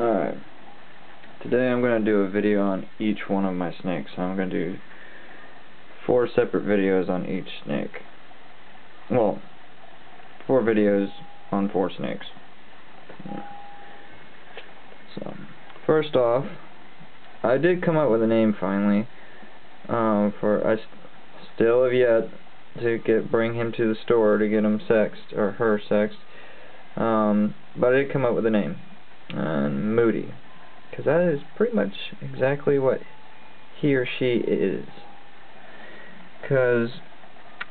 Alright. Today I'm going to do a video on each one of my snakes. I'm going to do four separate videos on each snake. Well, four videos on four snakes. So, first off, I did come up with a name finally. Um, for I st still have yet to get bring him to the store to get him sexed or her sexed. Um, but I did come up with a name and Moody because that is pretty much exactly what he or she is. Because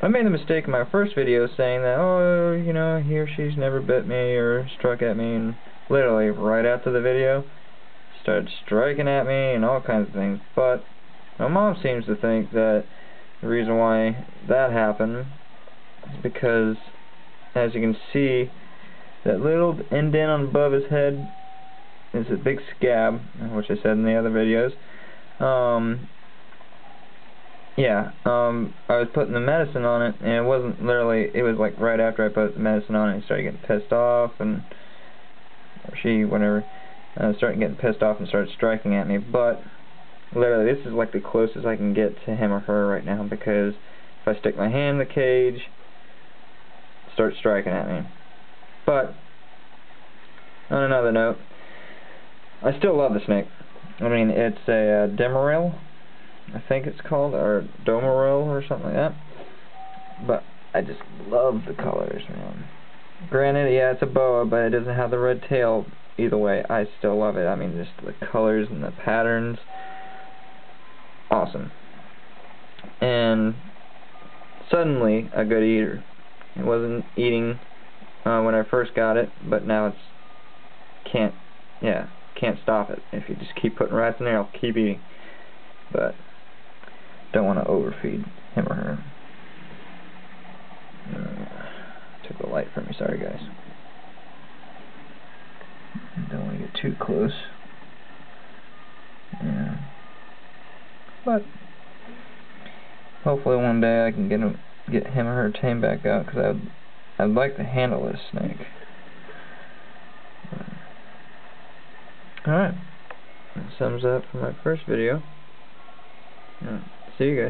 I made the mistake in my first video saying that oh you know he or she's never bit me or struck at me and literally right after the video started striking at me and all kinds of things. But my mom seems to think that the reason why that happened is because as you can see that little indent on above his head is a big scab, which I said in the other videos. Um, yeah, um, I was putting the medicine on it, and it wasn't literally, it was like right after I put the medicine on it, he started getting pissed off, and, or she, whatever, uh, started getting pissed off and started striking at me, but, literally, this is like the closest I can get to him or her right now, because if I stick my hand in the cage, start striking at me. But, on another note, I still love the snake. I mean, it's a uh, Demeril, I think it's called, or Domeril or something like that. But I just love the colors, man. Granted, yeah, it's a boa, but it doesn't have the red tail. Either way, I still love it. I mean, just the colors and the patterns. Awesome. And suddenly, a good eater. It wasn't eating uh, when I first got it, but now it's can't, yeah, can't stop it. If you just keep putting rats in there, I'll keep eating. But don't want to overfeed him or her. Uh, took the light from me. Sorry, guys. Don't want to get too close. Yeah. But hopefully one day I can get him, get him or her tame back out because I'd I'd like to handle this snake. Alright. That sums up for my first video. see you guys.